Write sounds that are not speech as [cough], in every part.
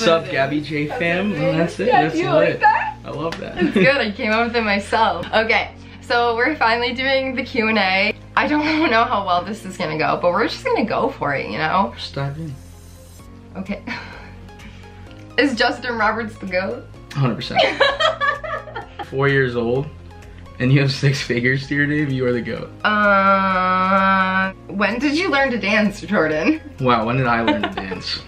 What's up, Gabby J fam? And that's it. That's you lit. like that? I love that. It's good. I came up with it myself. Okay, so we're finally doing the Q and A. I don't [laughs] know how well this is gonna go, but we're just gonna go for it, you know? Just dive in. Okay. [laughs] Is Justin Roberts the goat? 100%. [laughs] Four years old, and you have six figures to your name. You are the goat. Uh, when did you learn to dance, Jordan? Wow. When did I learn to dance?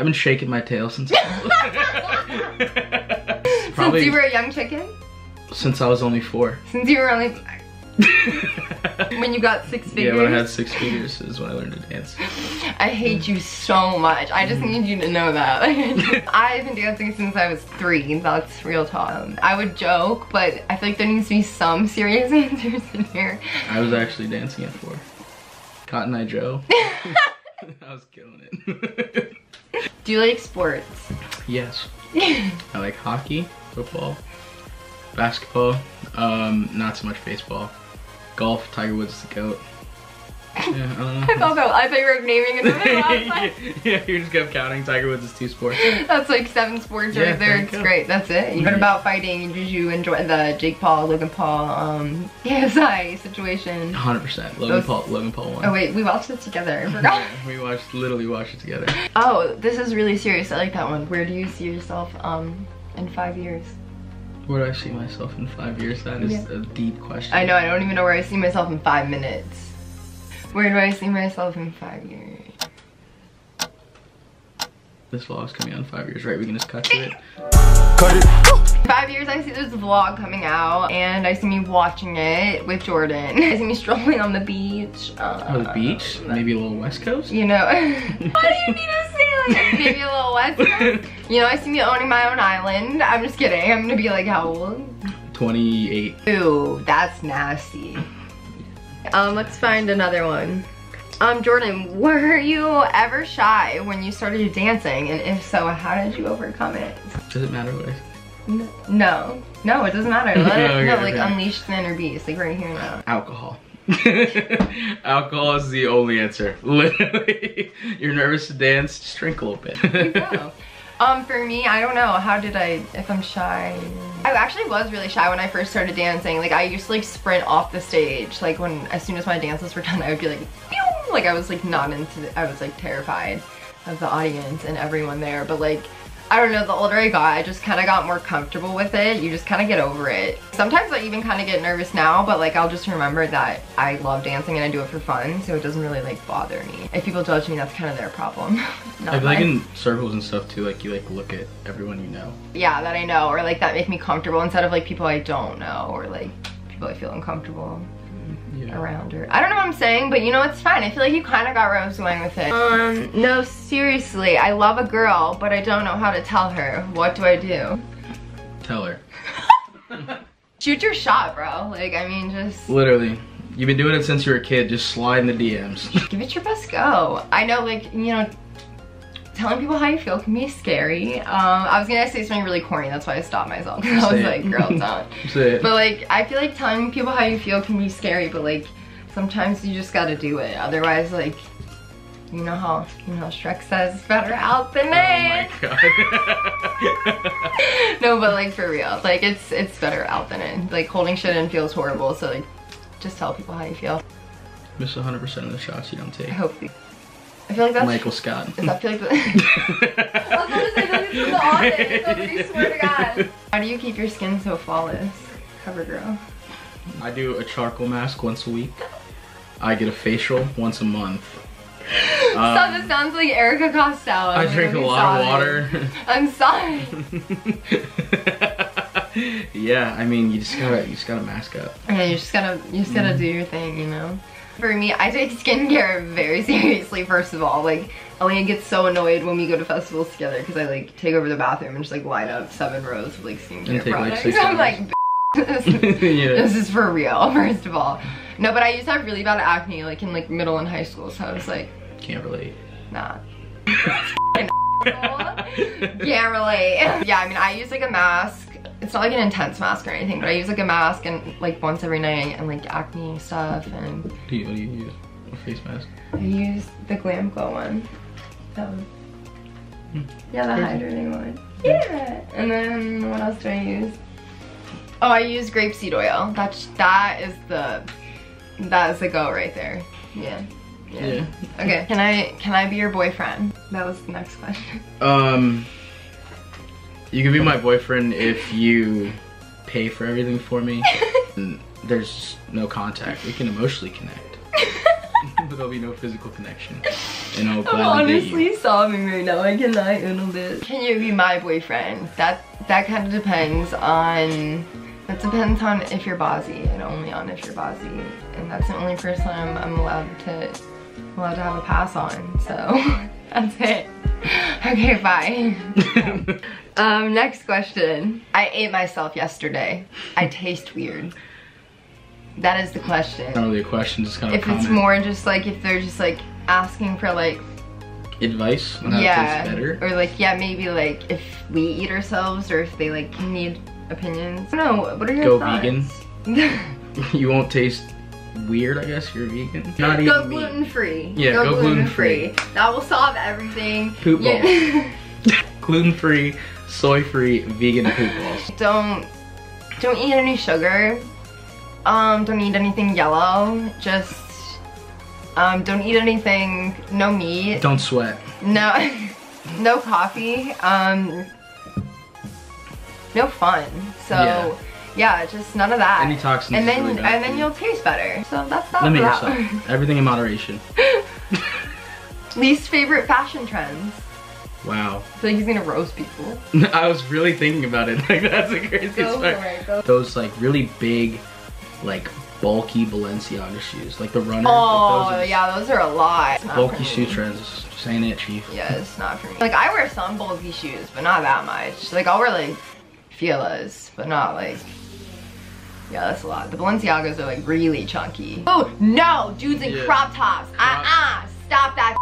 I've been shaking my tail since. [laughs] Probably Since you were a young chicken? since I was only four. Since you were only [laughs] when you got six Yeah, when I had six figures is when I learned to dance. I hate you so much. I just mm. need you to know that. [laughs] I've been dancing since I was three. That's real talk. I would joke, but I feel like there needs to be some serious answers in here. I was actually dancing at four. Cotton Eye Joe. I was killing it. Do you like sports? yes. [laughs] I like hockey, football, basketball, um, not so much baseball. Golf, Tiger Woods is the goat. Yeah, I don't know. I thought that I thought you were naming it. Like, [laughs] yeah, [laughs] you just kept counting Tiger Woods' is two sports. That's like seven sports Yeah, right there. It's go. great. That's it. What about fighting? Did you enjoy the Jake Paul, Logan Paul, um, [laughs] KSI situation? 100%. Logan Those- Paul, Logan Paul won. Oh wait, we watched this together. I forgot. Yeah, we watched, literally watched it together. Oh, this is really serious. I like that one. Where do you see yourself um in five years? Where do I see myself in five years? That is Yeah. a deep question. I know. I don't even know where I see myself in five minutes. Where do I see myself in five years? This vlog's coming out in five years, right? We can just cut to it. In five years, I see this vlog coming out, and I see me watching it with Jordan. [laughs] I see me strolling on the beach. Uh, Oh, the beach? Maybe a little West Coast? You know, [laughs] why do you need to say like maybe a little west? Coast? You know, I see me owning my own island. I'm just kidding. I'm gonna be like, how old? 28. Ew, that's nasty. Um, let's find another one. Um, Jordan, [laughs] were you ever shy when you started dancing? And if so, how did you overcome it? Does it matter what I No. No, it doesn't matter. [laughs] Let it, Okay, no, like okay. unleash the inner beast, like right here now. Alcohol. [laughs] Alcohol is the only answer. Literally. You're nervous to dance, just drink a little bit. Um, for me, I don't know. How did I, if I'm shy? I actually was really shy when I first started dancing. Like, I used to, like, sprint off the stage. Like, when, as soon as my dances were [laughs] done, I would be like, Pew! like, I was, like, not into, I was, like, terrified of the audience and everyone there. But, like, I don't know, the older I got, I just kind of got more comfortable with it. You just kind of get over it. Sometimes I even kind of get nervous now, but like I'll just remember that I love dancing and I do it for fun, so it doesn't really like bother me. If people judge me, that's kind of their problem. [laughs] not I feel like in circles and stuff too, like you like look at everyone you know. yeah, that I know, or like that make me comfortable instead of like people I don't know, or like people I feel uncomfortable Yeah. around her. I don't know what I'm saying, but you know it's fine. I feel like you kind of got where I was going with it. Um, no, seriously, I love a girl, but I don't know how to tell her. What do I do? Tell her. [laughs] Shoot your shot, bro. Like, I mean, just Literally. You've been doing it since you were a kid, just slide in the DMs. give it your best go. I know, like, you know, telling people how you feel can be scary. Um, I was gonna say something really corny, that's why I stopped myself. 'cause [laughs] I was it. like, girl, [laughs] don't. But like, I feel like telling people how you feel can be scary, but like, sometimes you just gotta do it. Otherwise, like, you know how, you know, Shrek says, better out than Oh my in. god. [laughs] no, but like for real, like it's it's better out than in. Like holding shit in feels horrible, so like, just tell people how you feel. Miss 100% of the shots you don't take. I hope. You- I feel like that's. Michael Scott. Is that feel like [laughs] the, I was gonna say that it's from the office. Somebody swear to God. How do you keep your skin so flawless, CoverGirl? I do a charcoal mask once a week. I get a facial once a month. [laughs] Stop, Um, this sounds like Erica Costello. I drink a I'm lot of water. I'm sorry. [laughs] yeah, I mean, you just gotta, you just gotta mask up. Yeah, you just gotta, you just gotta do your thing, you know. For me, I take skincare very [laughs] seriously. First of all, like Elena gets so annoyed when we go to festivals together because I like take over the bathroom and just like line up seven rows of like skincare take, like, products. six I'm like, this, yeah. [laughs] this is for real. [laughs] First of all, no, but I used to have really bad acne like in like middle and high school, so I was like, Can't relate. nah. Can't relate. Yeah, I mean, I use like a mask. It's not like an intense mask or anything, but I use like a mask and like once every night and like acne stuff. And What do you, what do you use? A face mask? I use the Glam Glow one. That one. Hmm. Yeah, the hydrating one. Yeah. And then what else do I use? Oh, I use grapeseed oil. That's that is the that is the go right there. Yeah. Yeah. Yeah. Okay. Can I can I be your boyfriend? That was the next question. Um, you can be my boyfriend if you pay for everything for me. [laughs] and there's no contact. We can emotionally connect, [laughs] [laughs] but there'll be no physical connection. And I'll I'm gladly date you. honestly sobbing right now. I cannot handle this. Can you be my boyfriend? That that kind of depends on. That depends on if you're bossy, and only on if you're bossy. And that's the only person I'm, I'm allowed to allowed to have a pass on. So that's it. Okay, bye. Um, next question. I ate myself yesterday. I taste weird. That is the question. Not really a question, just kind of If a it's more just like if they're just like asking for like advice on how yeah it tastes better. or like yeah maybe like if we eat ourselves or if they like need opinions. No, what are your Go thoughts? vegan. [laughs] you won't taste weird, I guess you're vegan. Not Go eating meat. gluten free. Yeah, go gluten-free. That will solve everything. Poop Yeah. [laughs] Gluten free, soy free, vegan poop balls. don't don't eat any sugar. Um, don't eat anything yellow. Just um, don't eat anything. No meat. Don't sweat. No, [laughs] no coffee. Um, no fun. So Yeah. yeah, just none of that. Any toxins and then really and then you. you'll taste better. So that's that. Limit that. yourself. Everything in moderation. [laughs] Least favorite fashion trends. Wow. I feel like he's gonna roast people. [laughs] I was really thinking about it. [laughs] Like that's a crazy Go for it. Go. Those like really big, like bulky Balenciaga shoes, like the runners. Oh like, those are yeah, those are a lot. Bulky shoe trends. Just ain't it, chief. Yeah, it's not for me. Like I wear some bulky shoes, but not that much. Like I'll wear like Fila's, but not like. Yeah, that's a lot. The Balenciagas are like really chunky. Oh no, dudes in Yeah. crop tops. Ah uh uh, stop that.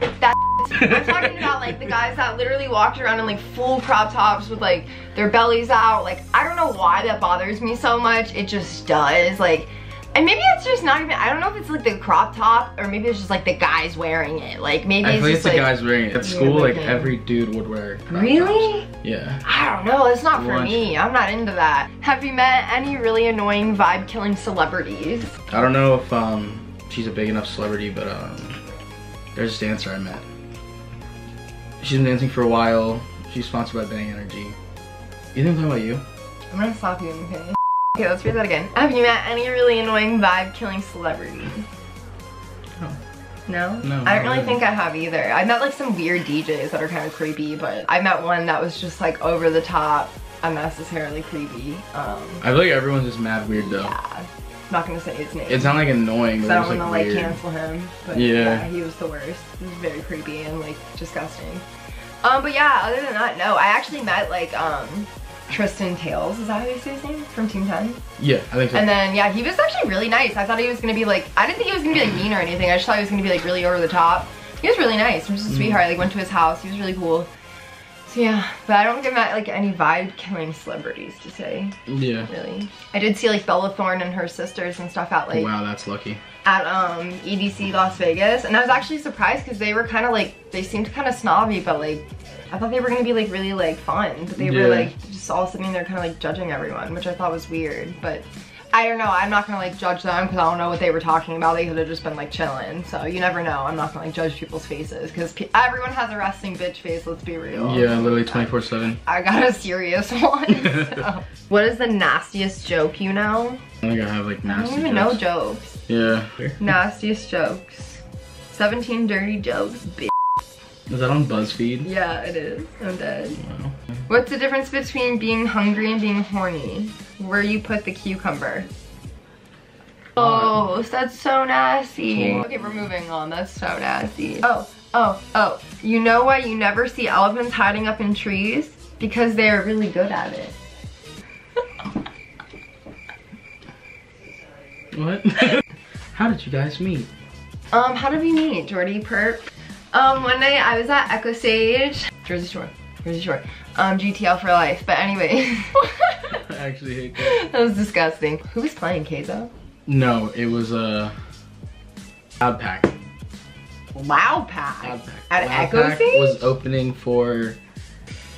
[laughs] That. I'm talking about like the guys that literally walked around in like full crop tops with like their bellies out. Like I don't know why that bothers me so much. It just does. Like. And maybe it's just not even, I don't know if it's like the crop top or maybe it's just like the guys wearing it. Like maybe I it's think just it's the guys wearing it. At school, like okay. every dude would wear. crop Really? tops. Yeah. I don't know, it's not for Lunch. me. I'm not into that. Have you met any really annoying vibe killing celebrities? I don't know if um she's a big enough celebrity, but um there's a dancer I met. She's been dancing for a while. She's sponsored by Bang Energy. You think I'm talking about you? I'm gonna stop you, okay? Okay, let's read that again. Have you met any really annoying vibe killing celebrities? No. No? No, I don't really really. think I have either. I've met like some weird DJs that are kind of creepy, but I met one that was just like over the top, unnecessarily creepy. Um, I feel like everyone's just mad weird though. yeah. I'm not gonna say his name. It's not like annoying, 'Cause I don't like, want to like cancel him. But Yeah. yeah. he was the worst. He was very creepy and like disgusting. Um, but yeah, other than that, no. I actually met like um Tristan Tales, is that how you say his name? From Team 10. Yeah, I think so. And then yeah, he was actually really nice. I thought he was gonna be like I didn't think he was gonna be like mean or anything. I just thought he was gonna be like really over the top. He was really nice. He was just a Mm. sweetheart. Like went to his house. He was really cool. So yeah, but I don't I met like any vibe killing celebrities to say, yeah. really. I did see like Bella Thorne and her sisters and stuff at like wow, that's lucky. at um EDC Las Vegas and I was actually surprised because they were kind of like they seemed kind of snobby but like I thought they were gonna be like really like fun but they Yeah. were like just all sitting there kind of like judging everyone which I thought was weird but I don't know I'm not gonna like judge them because I don't know what they were talking about they could have just been like chilling so you never know I'm not gonna like judge people's faces because pe- everyone has a resting bitch face let's be real Yeah, literally 24 7. I got a serious [laughs] one so. [laughs] what is the nastiest joke you know I think I have like I don't even know jokes. jokes Yeah. Nastiest jokes. 17 dirty jokes, bitch. Is that on BuzzFeed? Yeah, it is. I'm dead. Wow. What's the difference between being hungry and being horny? Where you put the cucumber. Oh, that's so nasty. Okay, we're moving on. That's so nasty. Oh, oh, oh. You know why you never see elephants hiding up in trees? Because they are really good at it. [laughs] What? [laughs] How did you guys meet? Um, how did we meet, Jordy Perp? Um, one night I was at Echo Stage, Jersey Shore, Jersey Shore. Um, GTL for life. But anyway, [laughs] I actually hate that. [laughs] that was disgusting. Who was playing Keizo? No, it was a uh, Loud Pack. Loud Pack. Loud Pack. At Loud Echo Pack Stage? was opening for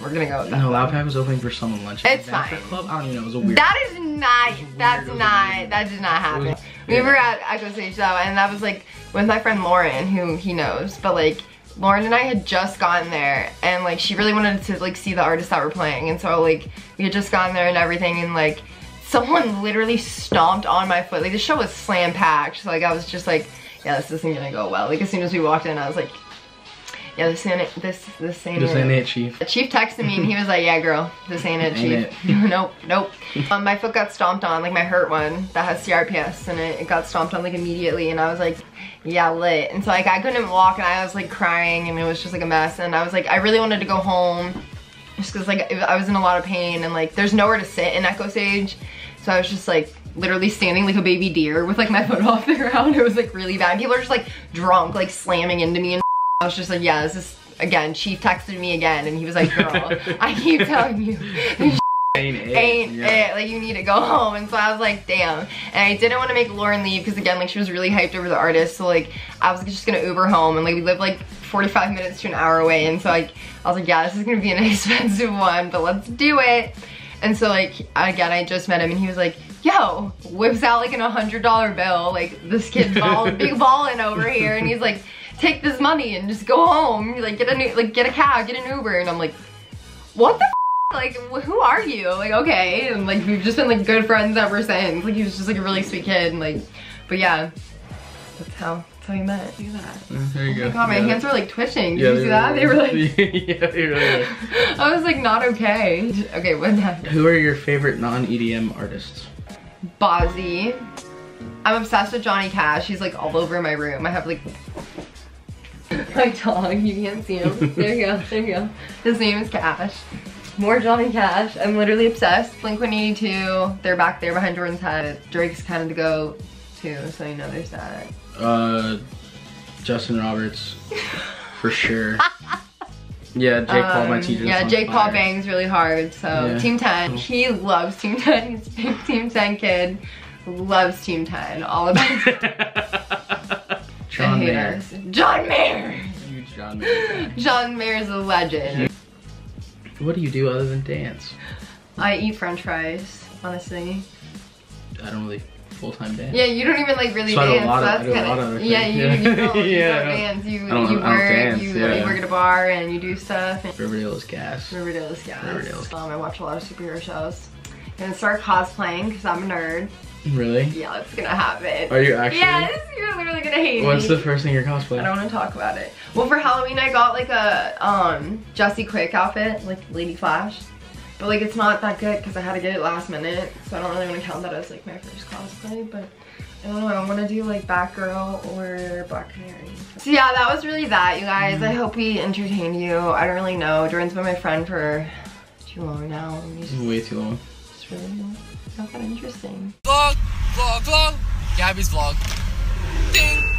We're gonna go with that. no Loud Pack was opening for someone lunch. It's Adventure fine. Club? I don't even know. It was a weird. That is not, that's not, weird. that did not happen. It was- we yeah. were at Echo Stage though, and that was like with my friend Lauren, who he knows, but like, Lauren and I had just gotten there, and like, she really wanted to like see the artists that were playing, and so like, we had just gotten there and everything, and like, someone literally stomped on my foot. Like, the show was slam packed, so like, I was just like, yeah, this isn't gonna go well. Like, as soon as we walked in, I was like, yeah, this ain't it, this, this ain't This it. ain't it, Chief. The chief texted me and he was like, yeah girl, this ain't it, Ain't chief. [laughs] nope, nope. Um, my foot got stomped on, like my hurt one that has CRPS in it, it got stomped on like immediately and I was like, yeah, lit. And so like I couldn't walk and I was like crying and it was just like a mess and I was like, I really wanted to go home just cause like it- I was in a lot of pain and like there's nowhere to sit in Echo Stage. So I was just like literally standing like a baby deer with like my foot [laughs] off the ground. It was like really bad. People are just like drunk, like slamming into me and I was just like, yeah, this is, again, Chief texted me again and he was like, girl, [laughs] I keep telling you, [laughs] Ain't it. ain't yeah. it. Like you need to go home. And so I was like, damn. And I didn't want to make Lauren leave because again, like she was really hyped over the artist. So like I was just gonna Uber home and like we live like 45 minutes to an hour away. And so like I was like, yeah, this is gonna be an [laughs] expensive one, but let's do it. And so like again, I just met him and he was like, yo, whips out like an hundred dollar bill. Like this kid's ball, big ballin' over here. And he's like, take this money and just go home. Like get a new, like get a cab, get an Uber. And I'm like, what the f? Like who are you? Like okay. And like we've just been like good friends ever since. Like he was just like a really sweet kid. And like but yeah. That's how that's how you met. Look at that. Uh, There you oh go. my god my Yeah. hands were like twitching. Did Yeah, you see that? They were. like [laughs] yeah, they really were. [laughs] I was like not okay. Okay what happened? Who are your favorite non-EDM artists? Bozzy. I'm obsessed with Johnny Cash. He's like all over my room. I have like my dog you can't see him there you go there you go his name is Cash more Johnny Cash. I'm literally obsessed. Blink 182, they're back there behind Jordan's head. Drake's kind of the go too, so you know there's that. Uh, Justin Roberts, for sure. [laughs] Yeah, Jake Paul, my Um, teacher. Yeah, Jake Paul bangs really hard, so Yeah. Team 10. He loves Team 10. He's a big Team 10 kid. Loves Team 10. All about [laughs] John Mayer. John Mayer! Huge John Mayer. [laughs] John Mayer's a legend. What do you do other than dance? I eat french fries, honestly. I don't really full-time dance. Yeah, you don't even like really So I do a dance. lot that's I do a kinda, lot of other yeah, you, Yeah. you [laughs] don't, you Yeah, don't don't- dance. You I don't- you I don't work. dance, you, yeah. you work at a bar and you do stuff. And Riverdale is gas. Riverdale is gas. Riverdale's- Um, I watch a lot of superhero shows. Gonna start cosplaying because I'm a nerd. Really? Yeah, it's gonna happen. Are you actually? Yes, you're literally gonna hate What's me. the first thing you're cosplaying? I don't want to talk about it. Well, for Halloween, I got like a um Jesse Quick outfit, like Lady Flash. But like, it's not that good because I had to get it last minute, so I don't really want to count that as like my first cosplay. But I don't know. I want to do like Batgirl or Black Canary. So yeah, that was really that, you guys. I hope we entertained you. I don't really know. Jordan's been my friend for too long now. Just, Way too long. just really not that interesting. Vlog, vlog, vlog. Gabby's vlog. Ding.